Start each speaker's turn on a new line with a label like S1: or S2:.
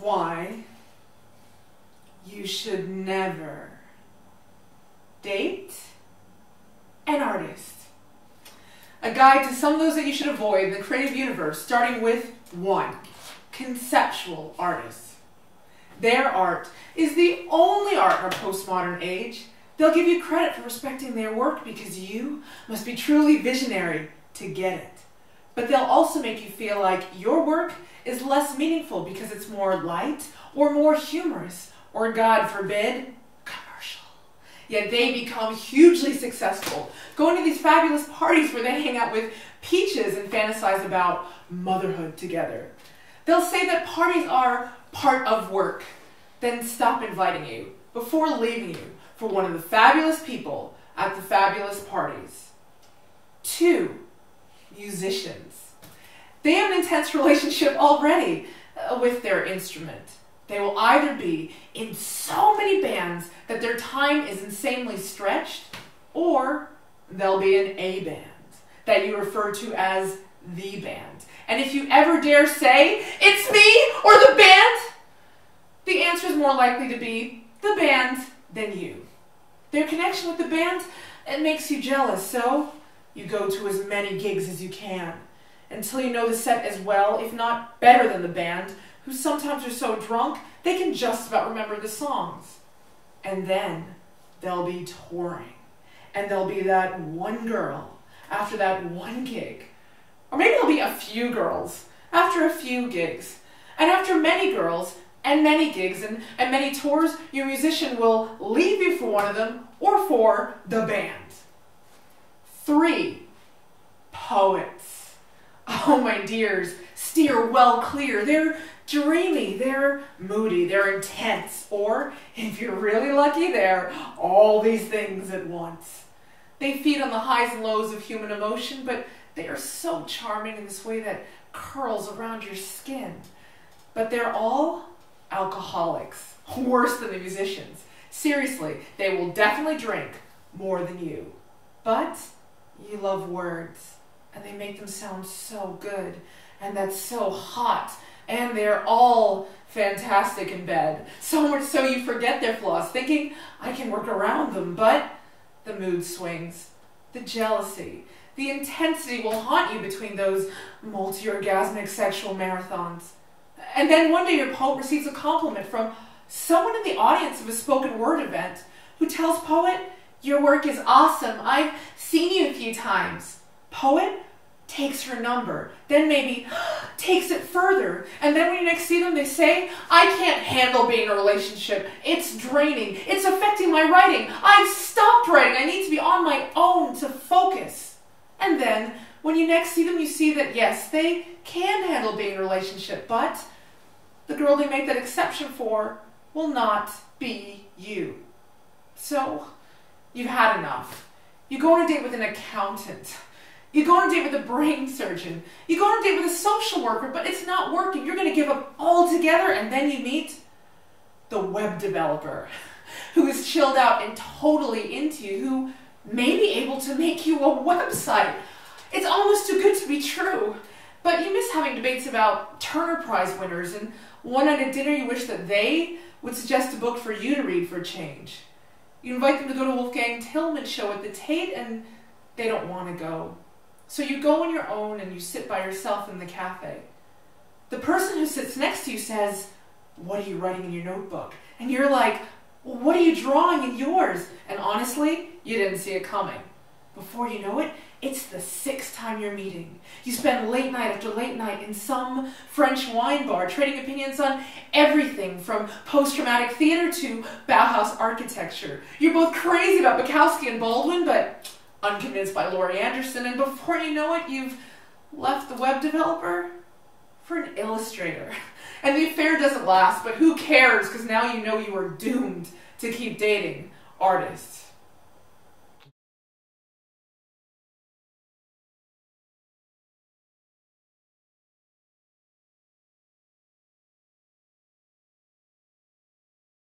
S1: why you should never date an artist. A guide to some of those that you should avoid in the creative universe, starting with one conceptual artists. Their art is the only art in postmodern age. They'll give you credit for respecting their work because you must be truly visionary to get it. But they'll also make you feel like your work is less meaningful because it's more light or more humorous or, God forbid, commercial. Yet they become hugely successful, going to these fabulous parties where they hang out with Peaches and fantasize about motherhood together. They'll say that parties are part of work, then stop inviting you before leaving you for one of the fabulous people at the fabulous parties. Two. They have an intense relationship already uh, with their instrument. They will either be in so many bands that their time is insanely stretched, or they'll be in a band that you refer to as the band. And if you ever dare say, it's me or the band, the answer is more likely to be the band than you. Their connection with the band, it makes you jealous, so you go to as many gigs as you can until you know the set as well, if not better than the band, who sometimes are so drunk they can just about remember the songs. And then they'll be touring. And there'll be that one girl after that one gig. Or maybe there'll be a few girls after a few gigs. And after many girls and many gigs and, and many tours, your musician will leave you for one of them or for the band. Three, poets. Oh, my dears, steer well clear. They're dreamy, they're moody, they're intense, or if you're really lucky, they're all these things at once. They feed on the highs and lows of human emotion, but they are so charming in this way that curls around your skin. But they're all alcoholics, worse than the musicians. Seriously, they will definitely drink more than you. But you love words, and they make them sound so good, and that's so hot and they're all fantastic in bed. So much so you forget their flaws, thinking, I can work around them. But the mood swings, the jealousy, the intensity will haunt you between those multi orgasmic sexual marathons. And then one day your poet receives a compliment from someone in the audience of a spoken word event who tells Poet, Your work is awesome. I've seen you a few times. Poet, takes her number, then maybe takes it further. And then when you next see them, they say, I can't handle being in a relationship. It's draining. It's affecting my writing. I've stopped writing. I need to be on my own to focus. And then when you next see them, you see that yes, they can handle being in a relationship, but the girl they make that exception for will not be you. So you've had enough. You go on a date with an accountant you go on a date with a brain surgeon. You go on a date with a social worker, but it's not working. You're going to give up altogether, and then you meet the web developer who is chilled out and totally into you, who may be able to make you a website. It's almost too good to be true. But you miss having debates about Turner Prize winners and one at dinner you wish that they would suggest a book for you to read for a change. You invite them to go to Wolfgang Tillmans show at the Tate and they don't want to go. So you go on your own and you sit by yourself in the cafe. The person who sits next to you says, What are you writing in your notebook? And you're like, well, What are you drawing in yours? And honestly, you didn't see it coming. Before you know it, it's the sixth time you're meeting. You spend late night after late night in some French wine bar trading opinions on everything from post traumatic theater to Bauhaus architecture. You're both crazy about Bukowski and Baldwin, but unconvinced by Laurie Anderson, and before you know it, you've left the web developer for an illustrator. And the affair doesn't last, but who cares? Because now you know you are doomed to keep dating artists.